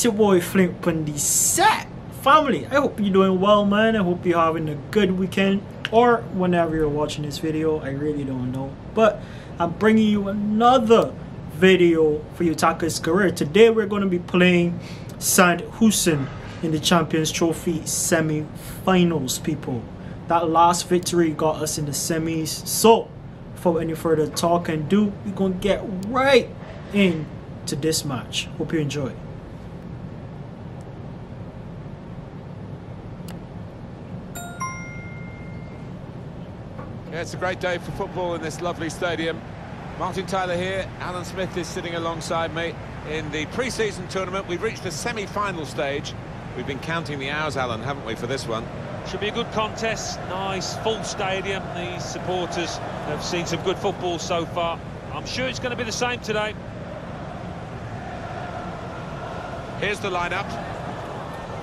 It's your boy Flint Pundy Set. Family, I hope you're doing well man. I hope you're having a good weekend or whenever you're watching this video. I really don't know. But I'm bringing you another video for Utaka's career. Today we're going to be playing Sandhausen in the Champions Trophy semi-finals people. That last victory got us in the semis. So, without any further talk and do, we're going to get right in to this match. Hope you enjoy. It's a great day for football in this lovely stadium. Martin Tyler here, Alan Smith is sitting alongside me. In the pre-season tournament, we've reached the semi-final stage. We've been counting the hours, Alan, haven't we, for this one? Should be a good contest, nice, full stadium. These supporters have seen some good football so far. I'm sure it's going to be the same today. Here's the lineup.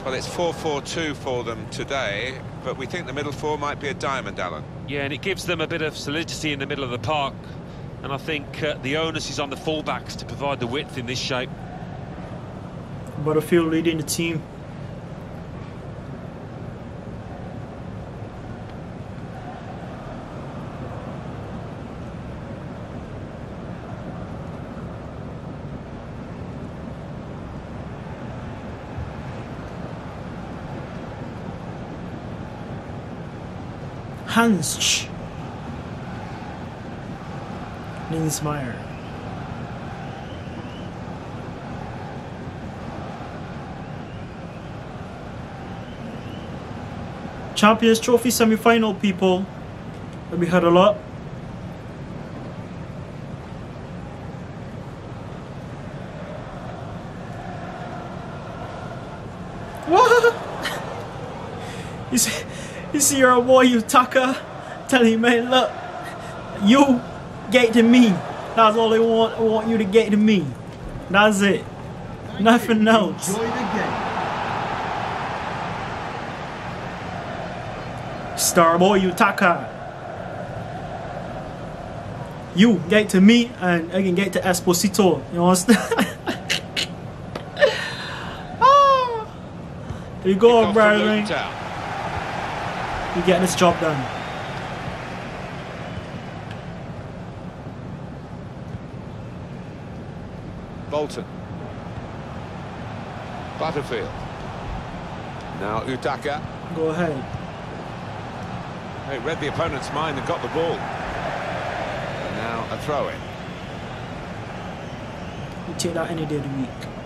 Well, it's 4-4-2 for them today, but we think the middle four might be a diamond, Alan. Yeah, and it gives them a bit of solidity in the middle of the park. And I think uh, the onus is on the fullbacks to provide the width in this shape. Butterfield leading the team. Hans Linsmeyer. Champions Trophy semi-final, people. We heard a lot? What? you see, you see your boy Utaka Tell him, man, look, you get to me. That's all they want. I want you to get to me. That's it. Nothing else. Starboy Utaka. You get to me and I can get to Esposito. You understand? ah. There you go, brother. You get this job done. Bolton. Butterfield. Now Utaka. Go ahead. He read the opponent's mind and got the ball. And now a throw in. You take that any day of the week.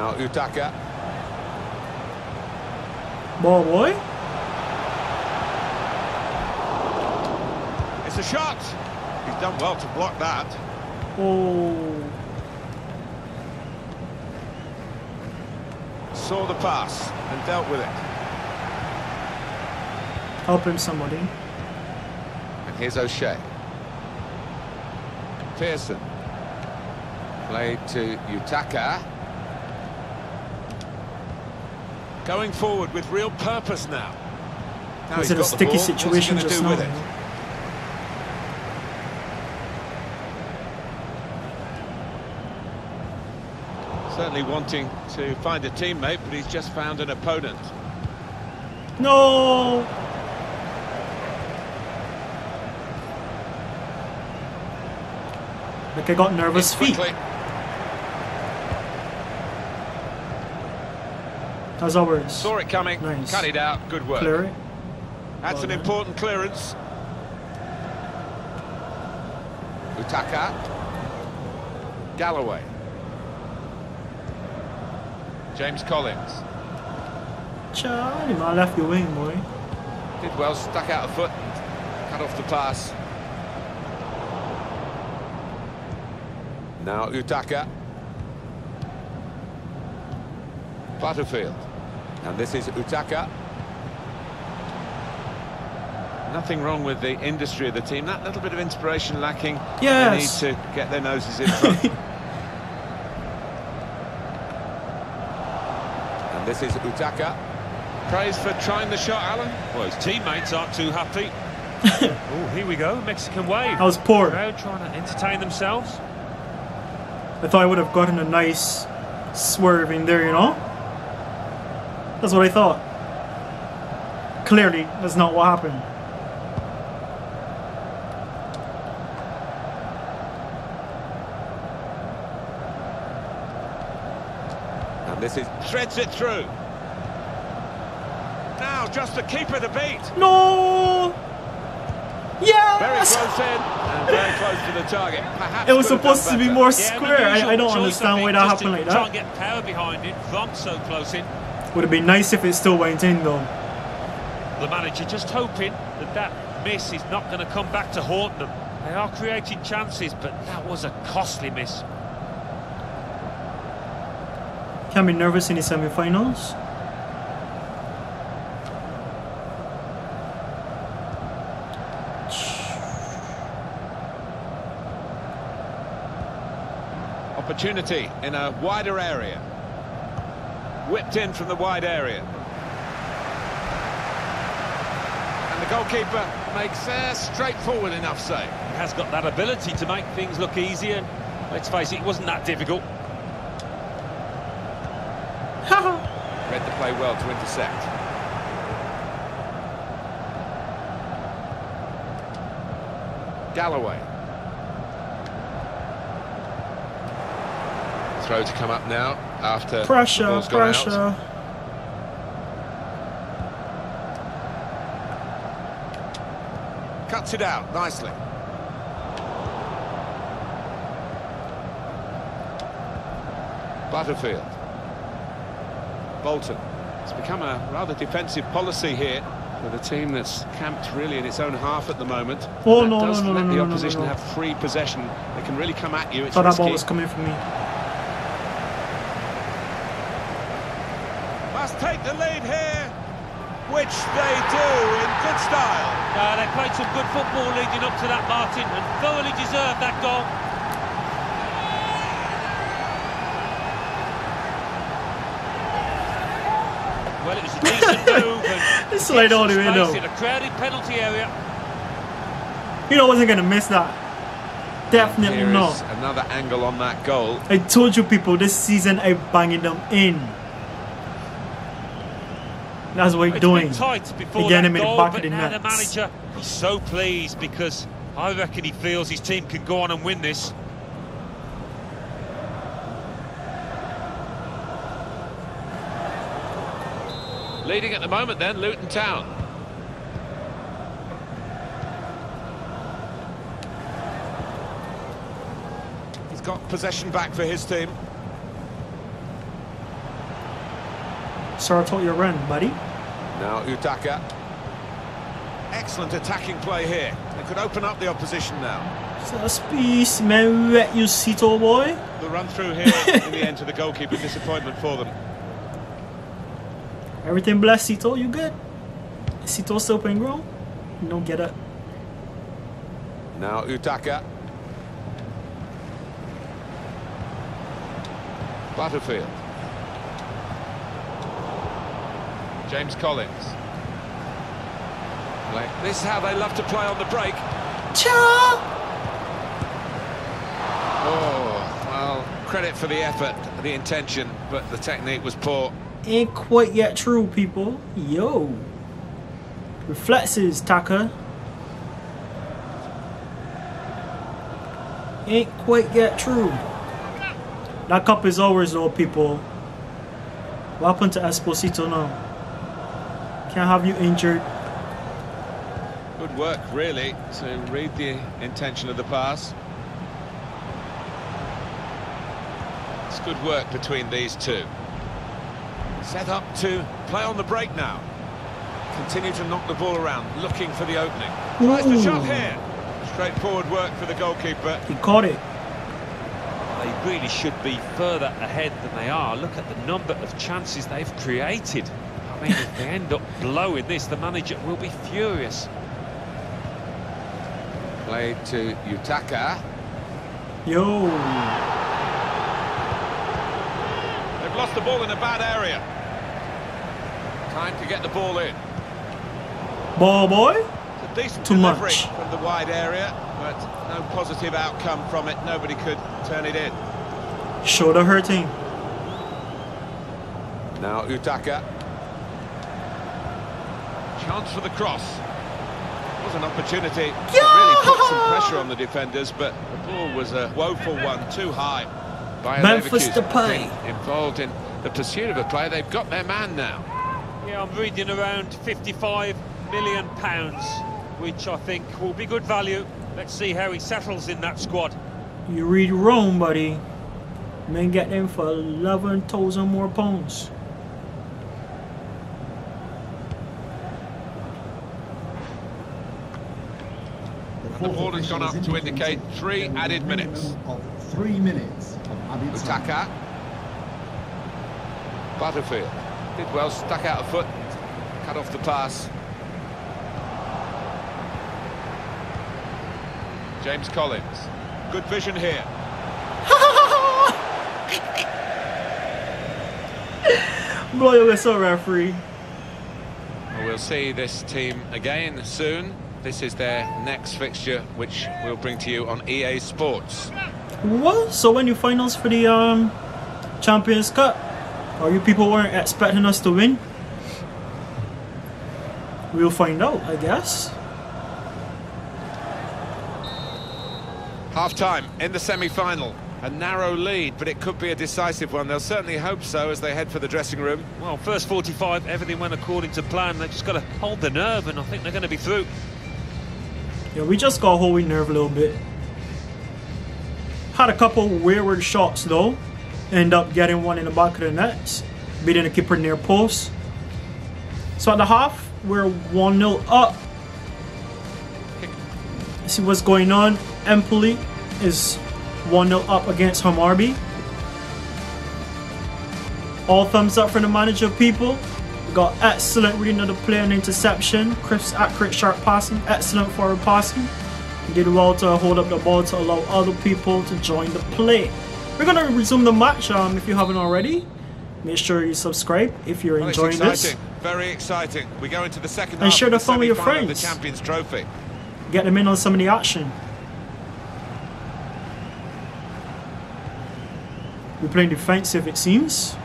Now Utaka. Ball boy. It's a shot. He's done well to block that. Oh. Saw the pass and dealt with it. Help him, somebody. And here's O'Shea. Pearson. Played to Utaka. Going forward with real purpose now. now Was it a sticky ball. Situation just now? with it? Certainly wanting to find a teammate, but he's just found an opponent. No. Like I got nervous feet. That's. Saw it coming, Nice. cut it out, good work. Clear it. That's Well an important clearance. Utaka. Galloway. James Collins. Charlie, man, left your wing, boy. Did well, stuck out a foot, cut off the pass. Now Utaka. Butterfield. And this is Utaka. Nothing wrong with the industry of the team. That little bit of inspiration lacking. Yes. They need to get their noses in front. and this is Utaka. Praise for trying the shot, Alan. Well, his teammates aren't too happy. oh, here we go, Mexican wave. That was poor. Crowd trying to entertain themselves. I thought I would have gotten a nice swerve in there, you know? That's what I thought. Clearly, that's not what happened. And this is threads it through. Now, just the keeper to beat. No! Very close in and very close to the target. Perhaps It was could have done supposed to be better. more Yeah, square. I, I don't understand why that happened like Try and that. get power behind it from so close in. Would have been nice if it still went in though. The manager just hoping that that miss is not going to come back to haunt them. They are creating chances, but that was a costly miss. Can be nervous in the semi-finals. Opportunity in a wider area. Whipped in from the wide area. And the goalkeeper makes a straightforward enough save. He has got that ability to make things look easy, and let's face it, it wasn't that difficult. Read the play well to intercept. Galloway. Throw to come up now after the Pressure, ball's gone out. pressure. Cuts it out nicely. Butterfield. Bolton. It's become a rather defensive policy here with a team that's camped really in its own half at the moment. Oh, That no, no, does no, let no, the no, no, opposition no, no. have free possession. They can really come at you. It's Thought that risky. ball was coming for me. Take the lead here, which they do in good style. Uh, they played some good football leading up to that, Martin, and thoroughly deserved that goal. Well, it was a decent move. And It's laid all the way space though. In a crowded penalty area. You know I wasn't gonna miss that. Definitely not. another angle on that goal. I told you people this season I'm banging them in. That's what It's we're doing. tight before Again, that the goal, back but now the manager is so pleased because I reckon he feels his team can go on and win this. Leading at the moment then, Luton Town. He's got possession back for his team. Sir, I told you to run, buddy. Now Utaka. Excellent attacking play here. They could open up the opposition now. Suspicious, man, wet you Cito boy. The run through here in the end to the goalkeeper, disappointment for them. Everything blessed, Cito, you good? Cito still playing ground? No, get up. Now Utaka. Butterfield. James Collins. Like, this is how they love to play on the break. Cha! Oh, well, credit for the effort, the intention, but the technique was poor. Ain't quite yet true, people. Yo. Reflexes, Taka. Ain't quite yet true. That cup is ours, though, people. What happened to Esposito now? Can't have you injured. Good work, really, to read the intention of the pass. It's good work between these two. Set up to play on the break now. Continue to knock the ball around, looking for the opening. Tries the shot here. Straightforward work for the goalkeeper. He caught it. They really should be further ahead than they are. Look at the number of chances they've created. I mean, if they end up blowing this, the manager will be furious. Played to Utaka. Yo. They've lost the ball in a bad area. Time to get the ball in. Ball boy. It's a decent Too delivery much. from the wide area, but no positive outcome from it. Nobody could turn it in. Shoulder hurting. Now Utaka. Chance for the cross. Was an opportunity to really put some pressure on the defenders, but the ball was a woeful one, too high. Bayer Memphis Leverkusen Depay. involved in the pursuit of a play. They've got their man now. Yeah, I'm reading around 55 million pounds, which I think will be good value. Let's see how he settles in that squad. You read wrong, buddy. Man get them for 11,000 more pounds. The ball has gone up to indicate three added minutes. Of three minutes of added. Utaka. Butterfield. Did well, stuck out a foot, cut off the pass. James Collins. Good vision here. Blow your whistle, referee. Well, we'll see this team again soon. This is their next fixture, which we'll bring to you on EA Sports. What? So when you finals for the um Champions Cup, are you people weren't expecting us to win? We'll find out, I guess. Half time in the semi final. A narrow lead, but it could be a decisive one. They'll certainly hope so as they head for the dressing room. Well, first 45, everything went according to plan. They've just got to hold the nerve, and I think they're going to be through. Yeah, we just got hold we nerve a little bit. Had a couple wayward shots though. End up getting one in the back of the net, beating the keeper near post. So at the half, we're 1 0 up. See what's going on. Empoli is 1 0 up against Hammarby. All thumbs up for the manager, people. Got excellent reading of the play and interception, crisp, accurate, sharp passing, excellent forward passing. He did well to hold up the ball to allow other people to join the play. We're gonna resume the match. Um, if you haven't already, make sure you subscribe if you're Well, it's enjoying this. very exciting. We go into the second And share the fun with your friends. The Champions Trophy. Get them in on some of the action. We're playing defensive, it seems.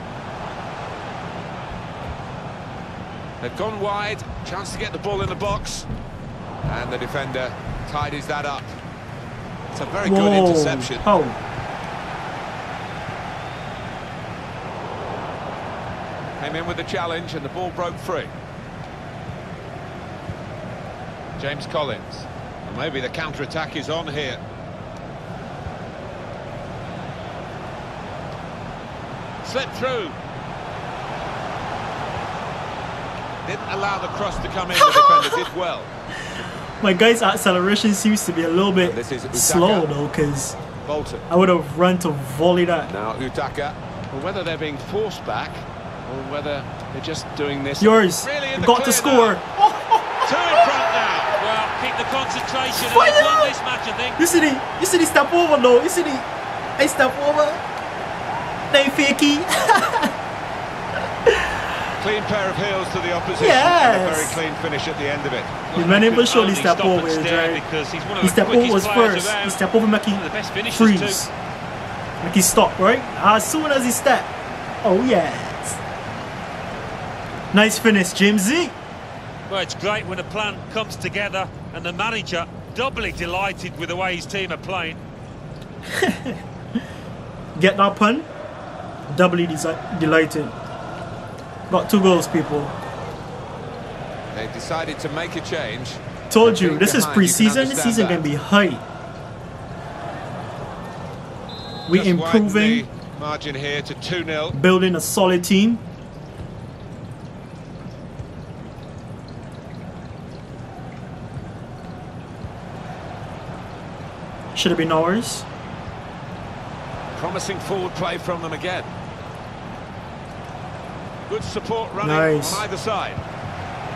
They've gone wide, chance to get the ball in the box, and the defender tidies that up. It's a very good interception. Oh, Came in with the challenge, and the ball broke free. James Collins. And maybe the counter-attack is on here. Slipped through. Didn't allow the cross to come in. The defender did well. my guy's acceleration seems to be a little bit slow though, because I would have run to volley that. Now Utaka. Well, whether they're being forced back or whether they're just doing this. Yours. Really got to score. Two in front now. Well, keep the concentration, and Fire! they've won this match, I think. You see the, you see the step over though. You see the, I step over. They fakey. Clean pair of heels to the opposition. Yes. And a very clean finish at the end of it. The man even show the step over. and is stare right. because he's one of He the step over was first. around. He step over, make One of the best he freeze. too. Make he stop, right? As soon as he step. Oh yes. Nice finish, Jimsy. Well, it's great when a plan comes together and the manager doubly delighted with the way his team are playing. Get that pun? Doubly delighted. Got two goals, people. They decided to make a change. Told you, this is behind, you can preseason. This season that. can be high. We Just improving, margin here to 2-0. building a solid team. Should have been ours. Promising forward play from them again. Good support running Nice. on either side.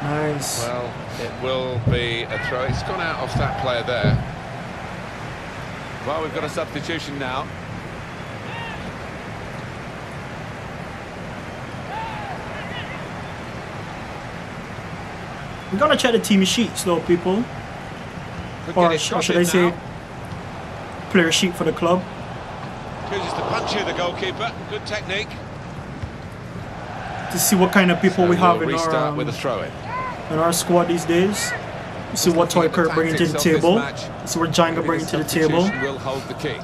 Nice. Well, it will be a throw. It's gone out off that player there. Well, we've got a substitution now. We're gonna check the team sheets though, people. Could Or, get his sh- or should in I say player sheet for the club. Chooses to punch you, the goalkeeper. Good technique. To see what kind of people So we have we'll in our, um, with a throw-in. in our squad these days. See what Toy Kurt bringing to the Tactics of this table. See what Jenga bringing to the table. will hold the key.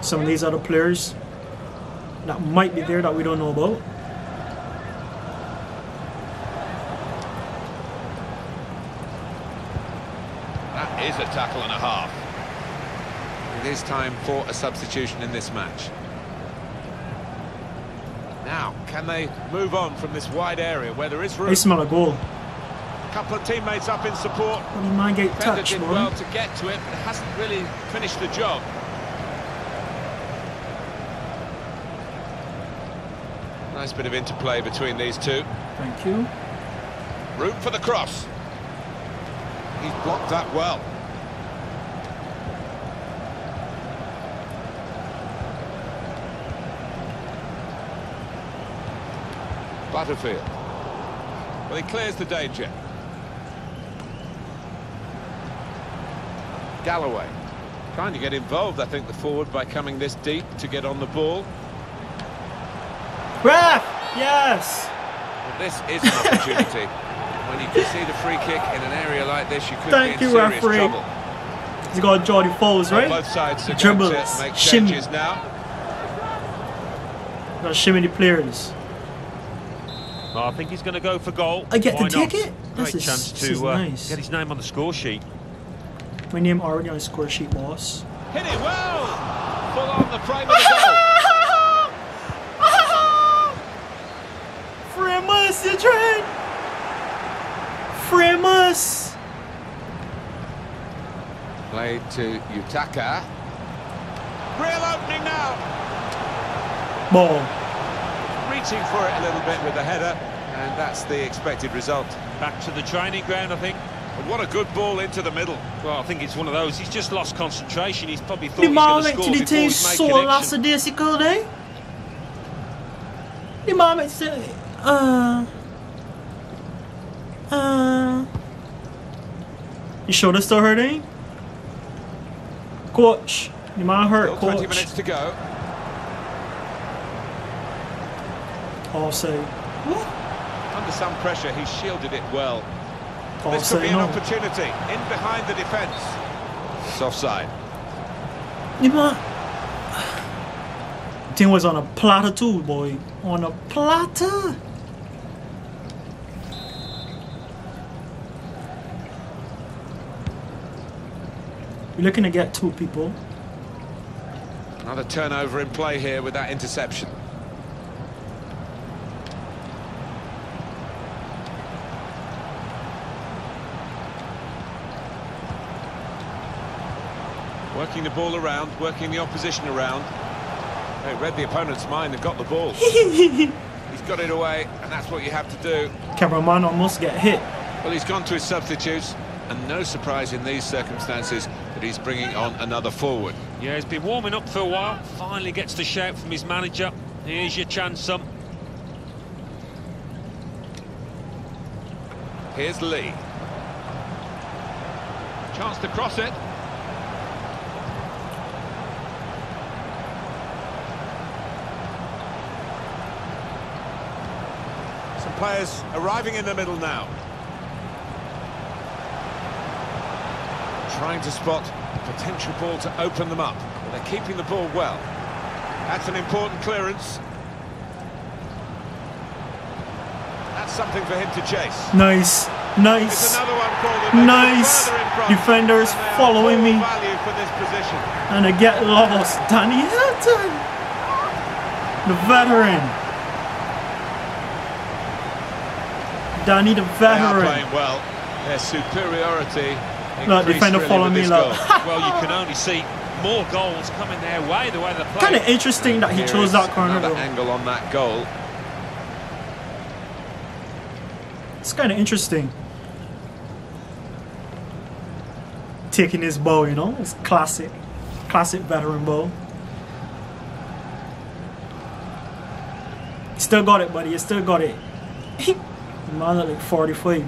Some of these other players that might be there that we don't know about. That is a tackle and a half. It is time for a substitution in this match. Now, can they move on from this wide area where there is room? I smell a goal. A couple of teammates up in support. Do you mind get Defender touched, did well to get to it, but hasn't really finished the job. Nice bit of interplay between these two. Thank you. Room for the cross. He's blocked that well. Butterfield. Well, he clears the danger. Galloway. Trying to get involved, I think, the forward by coming this deep to get on the ball. Ref! Yes! Well, this is an opportunity. when you can see the free kick in an area like this, you could Thank be in you, serious referee. trouble. He's got Jordy Well, right? Both sides are Dribbles, going to make shimmy. now. Got shimmy the players. Well, I think he's going to go for goal. I get to Why take not? it? This Great is- chance is to uh, nice. get his name on the score sheet. My name already on the score sheet, boss. Hit it well! Full on the frame of the goal. Framus, you tried! Framus! Played to Utaka. Real opening now. Ball. Reaching for it a little bit with the header, and that's the expected result. Back to the training ground, I think. But what a good ball into the middle. Well, I think it's one of those. He's just lost concentration. He's probably thought Die he's going to met score die before team he's made så connection. lackadaisical, hè? Die man met. Uh... Uh... Your shoulder still hurting? Coach, your man hurt, Still 20 coach. minutes to go. Offside. Under some pressure, he shielded it well. This could be Offside, an no. opportunity. In behind the defence. It's offside. Die man... Thing was on a platter too, boy. On a platter. We're looking to get two people. Another turnover in play here with that interception. Working the ball around, working the opposition around. They read the opponent's mind and got the ball. He's got it away, and that's what you have to do. Cameraman almost get hit. Well, he's gone to his substitutes, and no surprise in these circumstances that he's bringing on another forward. Yeah, he's been warming up for a while. Finally gets the shout from his manager. Here's your chance, son. Here's Lee. Chance to cross it. Players arriving in the middle now. Trying to spot a potential ball to open them up. But they're keeping the ball well. That's an important clearance. That's something for him to chase. Nice, nice. another one for them. Nice. further in front. Defenders And they are following me. Value for this position. And I get lost. Danny Hylton, the veteran. Danny the They are veteran. playing well. Their superiority. Increased defender really follow me, look. Well, you can only see more goals coming their way, the way they're playing. Kind of interesting that he chose that corner. Another angle on that goal. It's kind of interesting. Taking his bow, you know, it's classic, classic veteran bow. Still got it, buddy. You still got it. Man at like 45.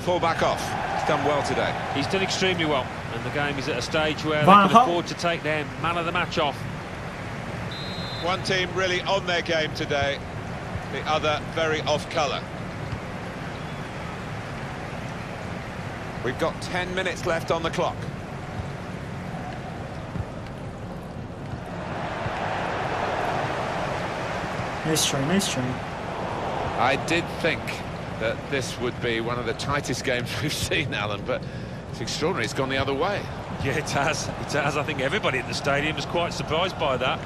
Fall back off. He's done well today. He's done extremely well, and the game is at a stage where Van they can Gaal. afford to take their man of the match off. One team really on their game today, the other very off colour. We've got 10 minutes left on the clock. Nice try, nice try. I did think that this would be one of the tightest games we've seen, Alan, but it's extraordinary. It's gone the other way. Yeah, it has. It has. I think everybody at the stadium is quite surprised by that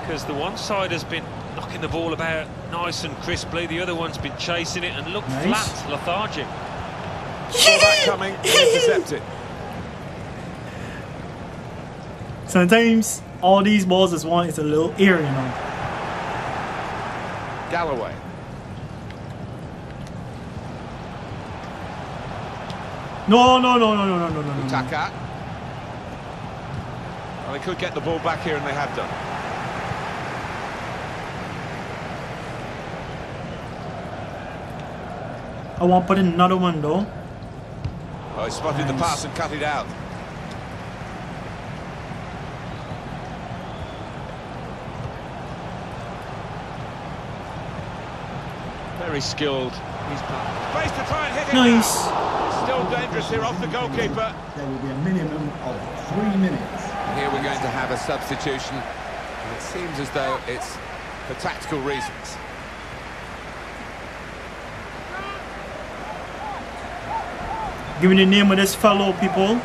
because the one side has been knocking the ball about nice and crisply, the other one's been chasing it and looked Nice. flat, lethargic. Saw that coming and intercepted. Sometimes all these balls just want is a little eerie, you know. Galloway. No, no, no, no, no, no, no, no. Taka. Well, they could get the ball back here, and they have done. I want to put in another one, though. Oh, he spotted nice. the pass and cut it out. Very skilled. He's nice now. Still dangerous here off the goalkeeper. There will be a minimum of three minutes. Here we're going to have a substitution. And it seems as though it's for tactical reasons. Give me the name of this fellow, people.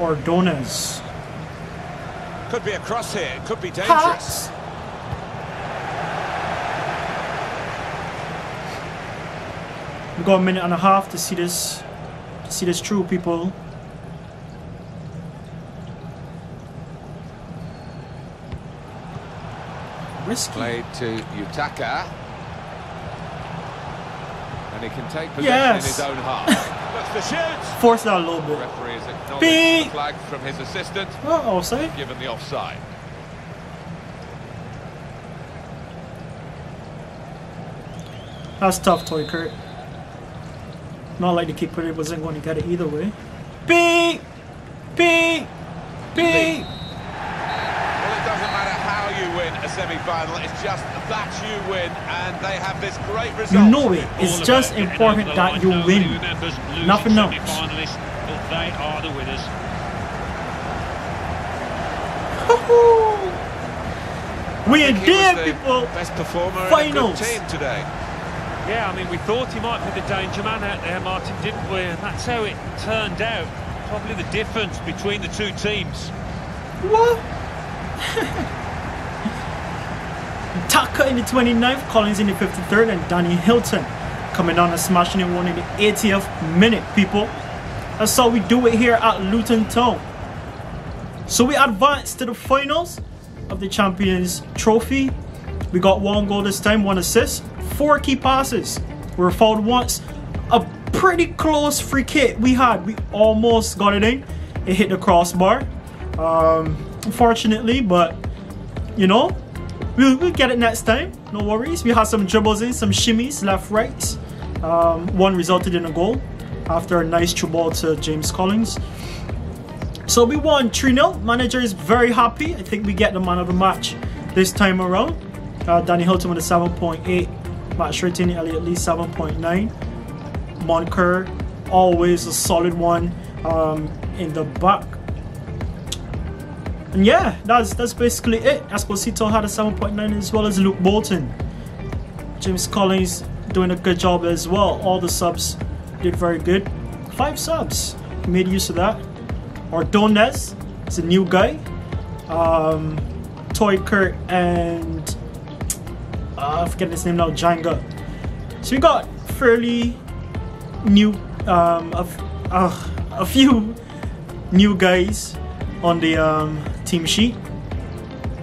Ordonez. Could be a cross here. It could be dangerous. Hats. We got a minute and a half to see this, to see this through, people. Risky. Played to Utaka. And he can take possession Yes. in his own half. Looks to shoot. Force that a little bit. Referee has acknowledged the flag from his assistant, Oh, offside. given the offside. That's tough, Toy Kurt. Not like the keeper it wasn't going to get it either way. Beep! Beep! Beep! Well, it doesn't matter how you win a semi-final, it's just that you win, and they have this great result. You know it. It's all just about important that you Nobody win. Nothing else. semi-finalists, but they are the winners. We I in think he was there, the people! Best performer in Finals. a good team today. Yeah, I mean, we thought he might be the danger man out there, Martin, didn't we? And that's how it turned out. Probably the difference between the two teams. What? Tucker in the 29th, Collins in the 53rd, and Danny Hylton coming on and smashing in one in the 80th minute, people. That's how we do it here at Luton Town. So we advance to the finals of the Champions Trophy. We got one goal this time, one assist, four key passes. We were fouled once. A pretty close free kick we had. We almost got it in. It hit the crossbar. Um, unfortunately, but you know, we'll, we'll get it next time. No worries. We had some dribbles in, some shimmies, left, right. Um, one resulted in a goal after a nice through ball to James Collins. So we won 3 0. Manager is very happy. I think we get the man of the match this time around. Uh, Danny Hylton with a 7.8. Match rating, Elliot Lee 7.9. Moncur, always a solid one um, in the back. And yeah, that's that's basically it. Esposito had a 7.9 as well as Luke Bolton. James Collins doing a good job as well. All the subs did very good. Five subs. Made use of that. Ordonez is a new guy. Um, Toy Kurt and uh, I forget his name now, Janga. So we got fairly new, um, a, uh, a few new guys on the um, team sheet.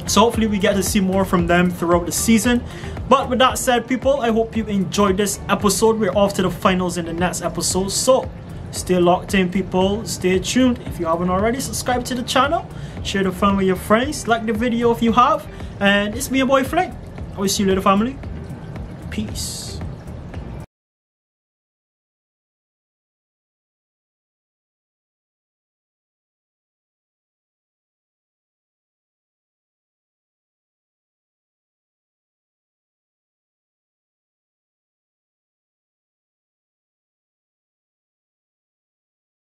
So hopefully we get to see more from them throughout the season. But with that said, people, I hope you enjoyed this episode. We're off to the finals in the next episode. So stay locked in, people. Stay tuned. If you haven't already, subscribe to the channel. Share the fun with your friends. Like the video if you have. And it's me, your boy Flink. I will see you later, family. Peace.